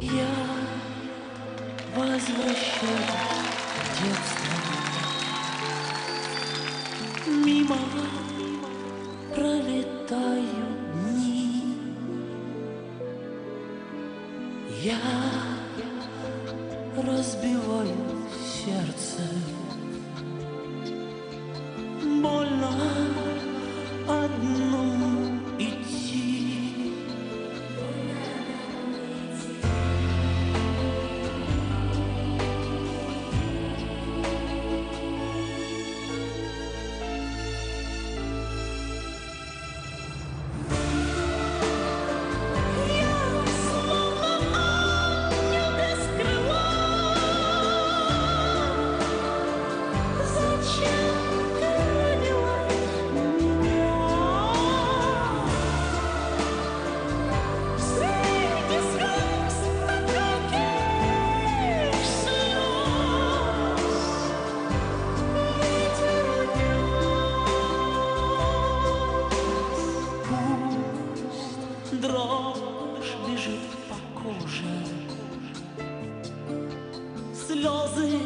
Я возвращаюсь в детство. Мимо пролетаю дни. Я разбиваю сердце дрожь бежит по коже. Слезы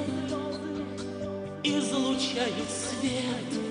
излучают свет